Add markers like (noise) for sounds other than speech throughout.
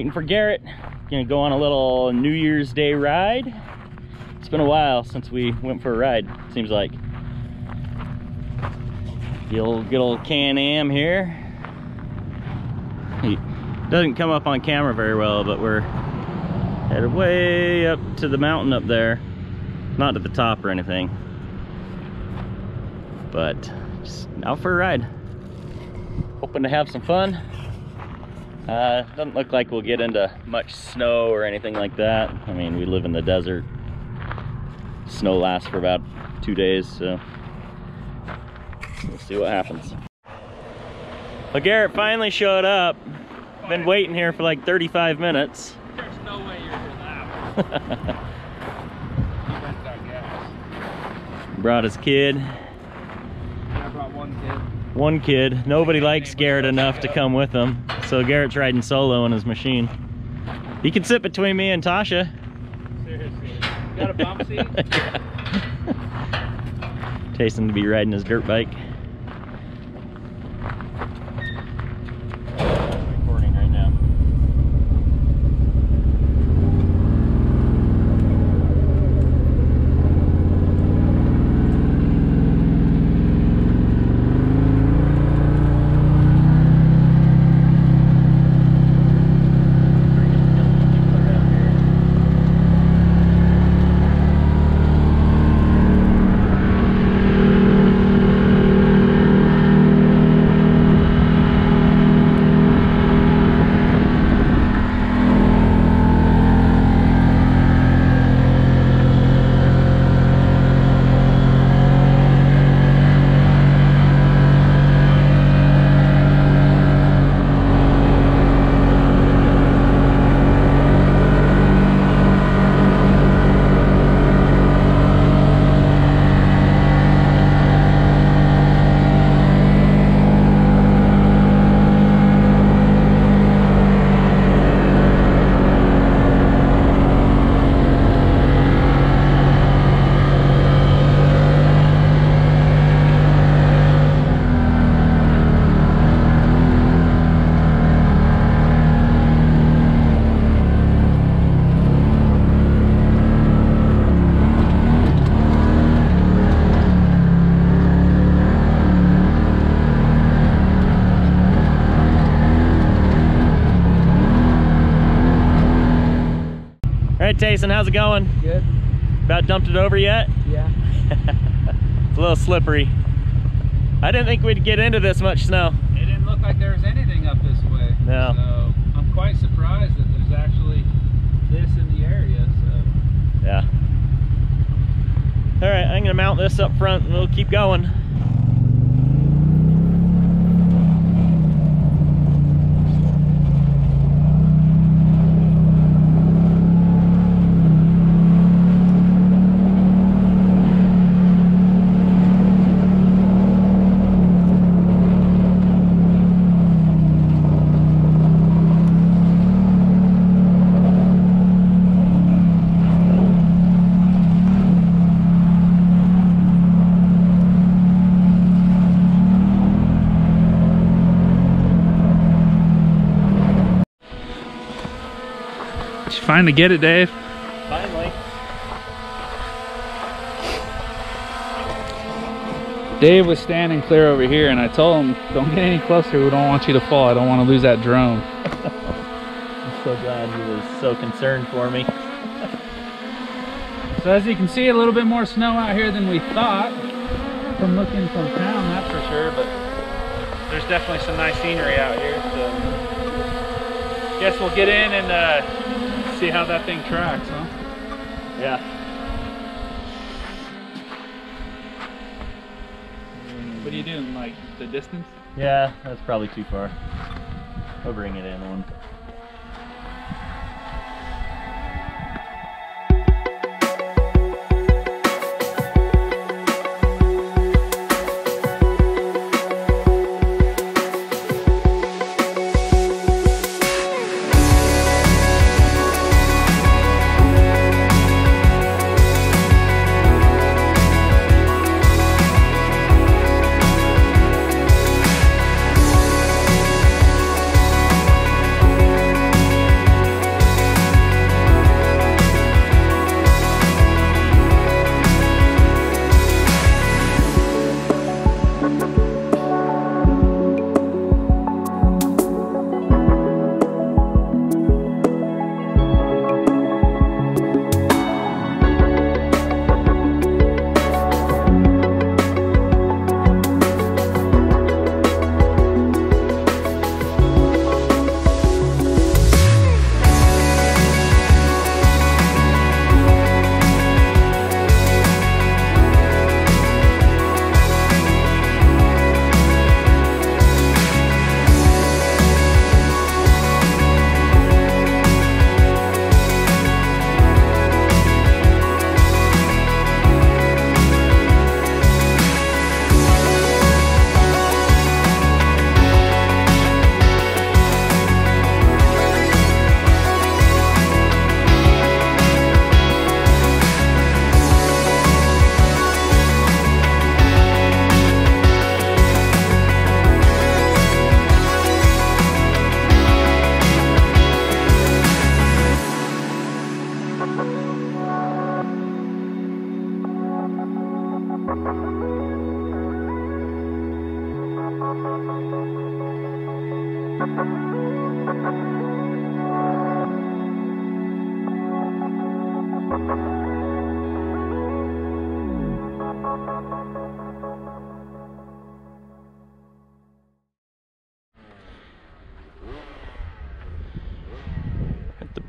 Waiting for Garrett. Gonna go on a little New Year's Day ride. It's been a while since we went for a ride, seems like. The old good old Can-Am here. He doesn't come up on camera very well, but we're headed way up to the mountain up there. Not to the top or anything. But just out for a ride. Hoping to have some fun. Uh, doesn't look like we'll get into much snow or anything like that. I mean, we live in the desert. Snow lasts for about two days, so we'll see what happens. Well, Garrett finally showed up. Been waiting here for like 35 minutes. (laughs) There's no way you're here that one. You went that gas. Brought his kid. I brought one kid. One kid. Nobody likes Garrett enough to come with him. So Garrett's riding solo on his machine. He can sit between me and Tasha. Seriously. You got a bump seat? (laughs) Tasting to be riding his dirt bike. Recording right now. All right, Tayson, how's it going? Good. About dumped it over yet? Yeah. (laughs) it's a little slippery. I didn't think we'd get into this much snow. It didn't look like there was anything up this way. No. So I'm quite surprised that there's actually this in the area. So Yeah. All right, I'm gonna mount this up front and we'll keep going. Finally get it, Dave? Finally. Dave was standing clear over here, and I told him, "Don't get any closer. We don't want you to fall. I don't want to lose that drone." (laughs) I'm so glad he was so concerned for me. (laughs) So as you can see, a little bit more snow out here than we thought from looking from town, that's for sure. But there's definitely some nice scenery out here. So guess we'll get in and uh, see how that thing tracks, huh? Yeah. What are you doing? Like the distance? Yeah, that's probably too far. I'll bring it in one.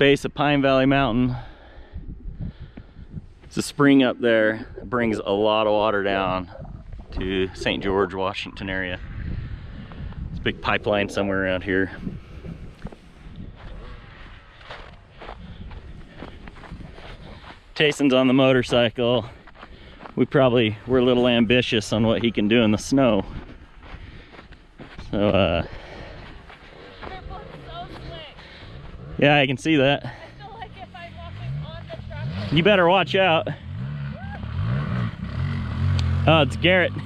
Base of Pine Valley Mountain. It's a spring up there. It brings a lot of water down to St. George, Washington area. It's a big pipeline somewhere around here. Tayson's on the motorcycle. We probably were a little ambitious on what he can do in the snow. So, uh, They're both so slick. Yeah, I can see that. Like track, You better watch out. Oh, it's Garrett. (laughs)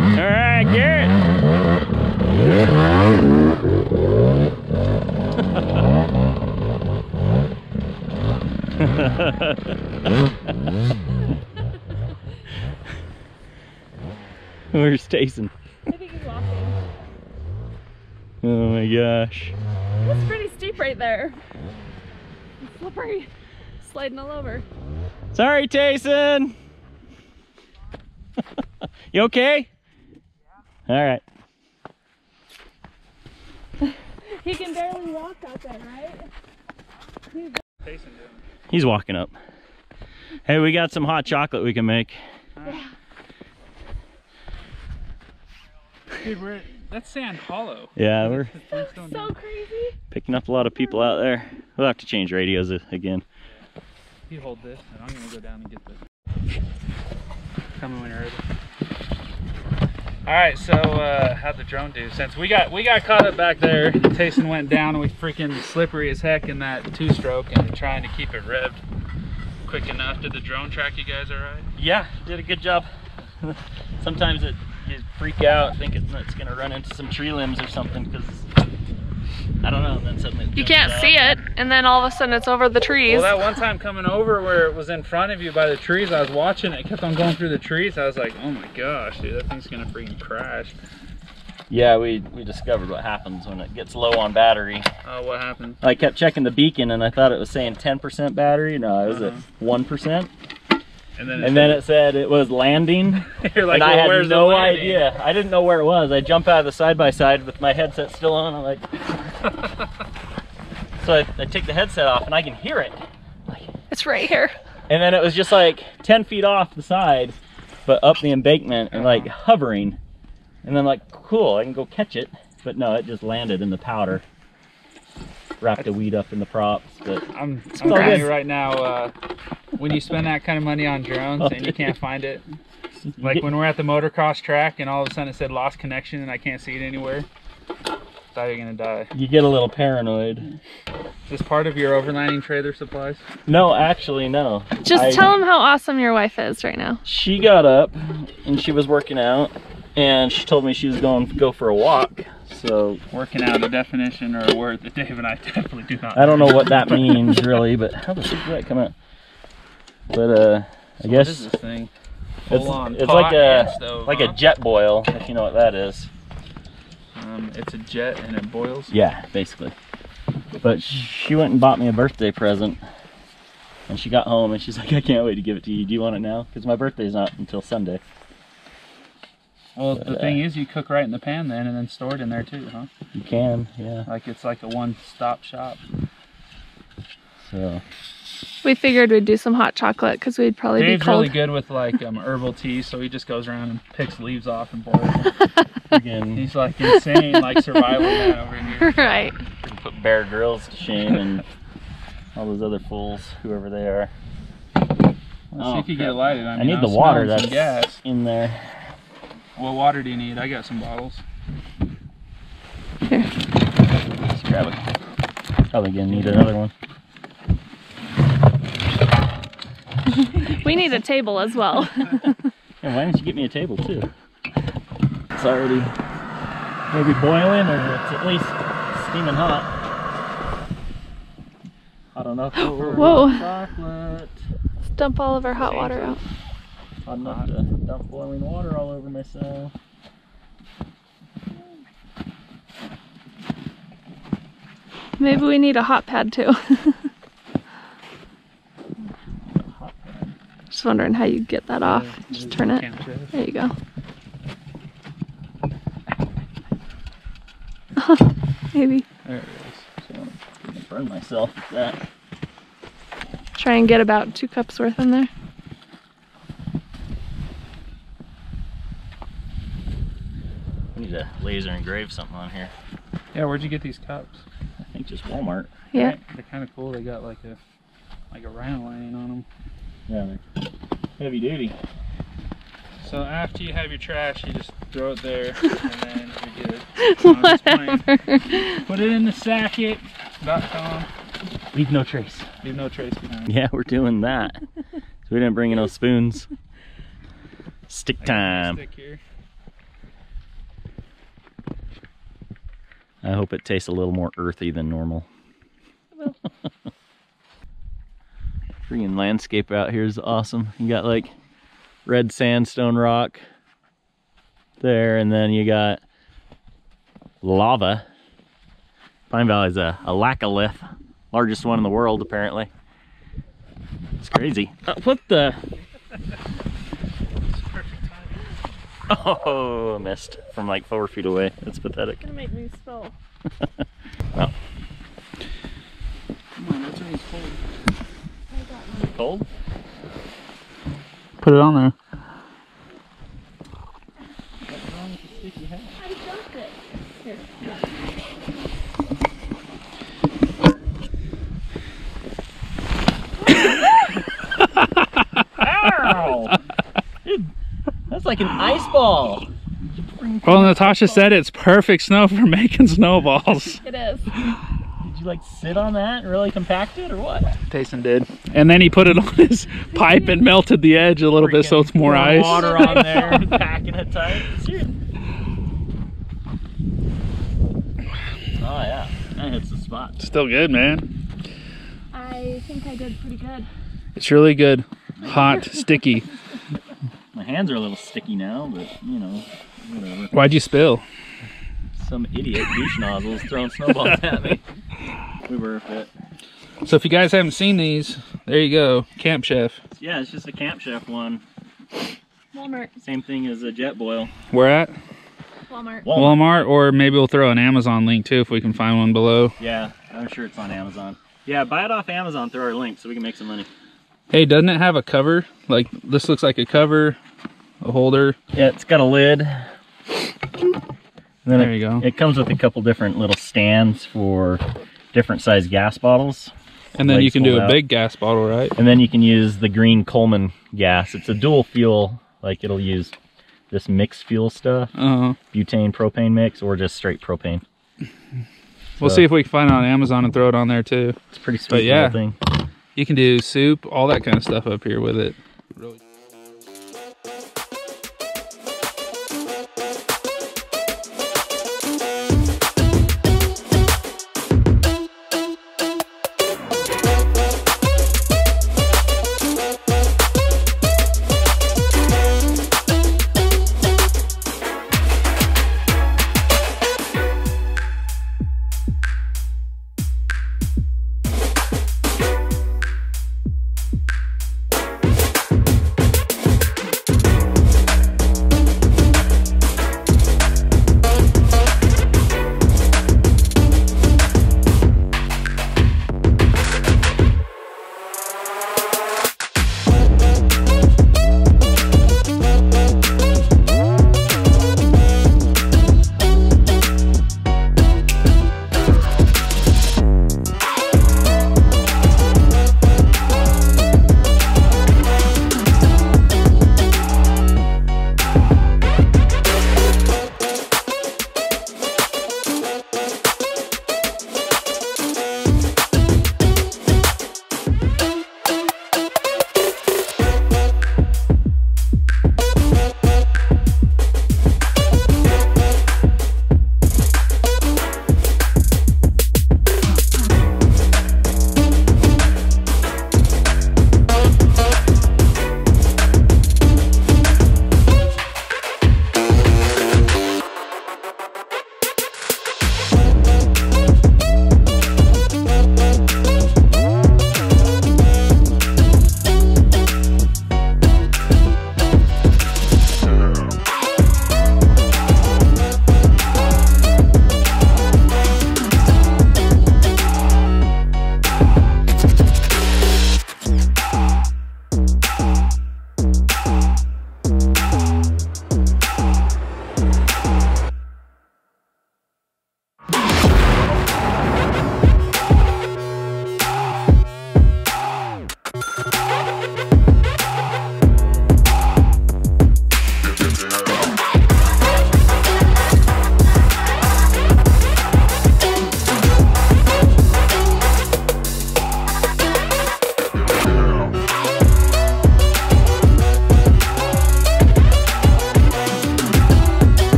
All right, Garrett. (laughs) Where's Tayson? I think he's walking. Oh my gosh. It's pretty steep right there. It's slippery. Sliding all over. Sorry, Tayson. (laughs) you okay? Yeah. All right. (laughs) He can barely walk out there, right? Tayson doing. He's walking up. Hey, we got some hot chocolate we can make. Dude, we're that's Sand Hollow. Yeah, we're That's So crazy. picking up a lot of people out there. We'll have to change radios again. You hold this, and I'm gonna go down and get this. Tell me when you're ready. All right, so uh, how'd the drone do? Since we got we got caught up back there, Tayson went down, and we freaking slippery as heck in that two-stroke, and trying to keep it revved quick enough. Did the drone track you guys all right? Yeah, did a good job. (laughs) Sometimes it you freak out, think it's, it's gonna run into some tree limbs or something because I don't know. And then suddenly it You can't out. see it, and then all of a sudden it's over the trees. Well, that one time coming over where it was in front of you by the trees, I was watching it, it kept on going through the trees. I was like, oh my gosh, dude, that thing's gonna freaking crash. Yeah, we we discovered what happens when it gets low on battery. Oh, what happened? I kept checking the beacon and I thought it was saying 10% battery. No, it was Uh-huh. at 1%. And then, And then it said it was landing. (laughs) you're like, and I well, had where's no the idea. I didn't know where it was. I jump out of the side by side with my headset still on. I'm like, (laughs) so I, I take the headset off and I can hear it. It's right here. And then it was just like 10 feet off the side, but up the embankment and like uh-huh. hovering. And then like, cool, I can go catch it. But no, it just landed in the powder. Wrapped a weed up in the props, but (laughs) I'm, I'm telling good. you right now, uh, when you spend that kind of money on drones and you can't find it, like when we're at the motocross track and all of a sudden it said lost connection and I can't see it anywhere, I thought you're gonna die. you get a little paranoid. Is this part of your overlanding trailer supplies? No, actually, no. Just I- tell him how awesome your wife is right now. she got up and she was working out and she told me she was going to go for a walk so Working out a definition or a word that Dave and I (laughs) definitely do not. i don't know what that means really but how the fuck did that come out but uh i So guess What is this thing? it's, on it's like a stove, like huh? a Jetboil if you know what that is Um, it's a jet and it boils. yeah basically but she went and bought me a birthday present and she got home and she's like i can't wait to give it to you do you want it now because my birthday's not until sunday Well, the Uh, thing is, you cook right in the pan then, and then store it in there too, huh? you can yeah Like it's like a one-stop shop. so We figured we'd do some hot chocolate because we'd probably Dave's be cold. really good with like um, herbal tea, so he just goes around and picks leaves off and boils them. (laughs) again He's like insane, like survival man over here. (laughs) right. put Bear Grylls to shame and all those other fools, whoever they are. Well, Oh, see if you get crap. it lighted. I, I mean, need I'm the water that's gas. in there. What water do you need? I got some bottles. Here. Let's grab it. Probably gonna need another one. (laughs) We need a table as well. (laughs) And why didn't you get me a table too? It's already maybe boiling or it's at least steaming hot. Hot enough for Whoa. chocolate. Let's dump all of our hot water out. Hot enough to dump boiling water all over myself. Maybe we need a hot pad too. (laughs) Hot pad. Just wondering how you get that off. Just turn it. There you go. (laughs) Maybe. There it is. So I'm gonna burn myself with that. Try and get about two cups worth in there. I need to laser engrave something on here. Yeah, where'd you get these cups? I think just Walmart. Yeah. Right? They're kind of cool. They got like a like a rhino lane on them. Yeah, they're heavy duty. So after you have your trash, you just throw it there, (laughs) and then you're good. I'm just playing. Whatever. Put it in the sackit.com. Leave no trace. Leave no trace behind. Yeah, we're doing that. (laughs) so we didn't bring in no spoons. Stick I got my time. stick here. I hope it tastes a little more earthy than normal. (laughs) Freaking landscape out here is awesome. You got like red sandstone rock there, and then you got lava. Pine Valley's a, a laccolith, largest one in the world apparently. It's crazy. Uh, what the? It's perfect timing. Oh, missed from like four feet away. That's pathetic. gonna make me spill. (laughs) Well, Come on, that's really cold. cold? Put it on there. I dumped it. Here. Ow! Dude, that's like an ice ball. Well, Natasha said it's perfect snow for (laughs) making snowballs. (laughs) It is. Did you like sit on that and really compact it or what? Tayson did. And then he put it (laughs) on his pipe and melted the edge a little bit so it's more ice. Water on there, packing it tight. Seriously. Oh yeah, that hits the spot. Still good, man. I think I did pretty good. It's really good. Hot, sticky. My hands are a little sticky now, but you know, whatever. Why'd you spill? Some idiot douche nozzles throwing snowballs at me. We were a fit. So if you guys haven't seen these, there you go. Camp Chef. Yeah, it's just a Camp Chef one. Walmart. Same thing as a Jetboil. Where at? Walmart. Walmart, or maybe we'll throw an Amazon link too if we can find one below. Yeah, I'm sure it's on Amazon. Yeah, buy it off Amazon through our link so we can make some money. Hey, doesn't it have a cover? Like this looks like a cover, a holder. Yeah, it's got a lid. And then There it, you go. it comes with a couple different little stands for different size gas bottles. And then you can do a out. big gas bottle, right? And then you can use the green Coleman gas. It's a dual fuel, like it'll use this mixed fuel stuff, Uh, butane propane mix, or just straight propane. we'll see if we can find it on Amazon and throw it on there too. It's a pretty sweet But yeah. thing. You can do soup, all that kind of stuff up here with it. Really.